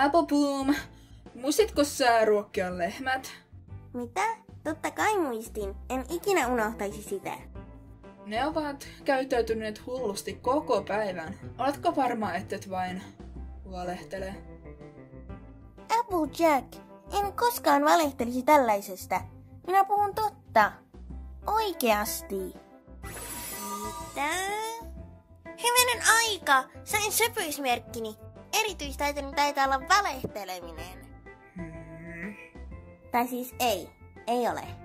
Apple Bloom, muistitko sä ruokkia lehmät? Mitä? Totta kai muistin. En ikinä unohtaisi sitä. Ne ovat käyttäytyneet hullusti koko päivän. Oletko varma, ettet vain valehtele? Applejack, en koskaan valehtelisi tällaisesta. Minä puhun totta. Oikeasti. Mitä? Hyvänen aika! Sain söpyismerkkini. Erityistaitoni taitaa olla valehteleminen. Hmm. Tai siis ei. Ei ole.